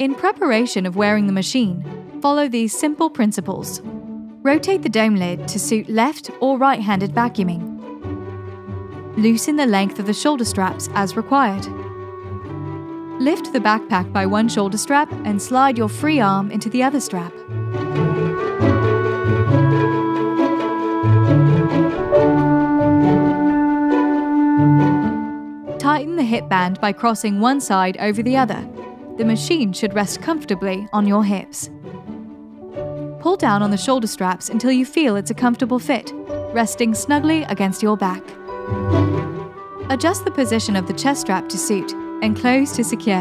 In preparation of wearing the machine, follow these simple principles. Rotate the dome lid to suit left or right handed vacuuming. Loosen the length of the shoulder straps as required. Lift the backpack by one shoulder strap and slide your free arm into the other strap. Tighten the hip band by crossing one side over the other. The machine should rest comfortably on your hips. Pull down on the shoulder straps until you feel it's a comfortable fit, resting snugly against your back. Adjust the position of the chest strap to suit and close to secure.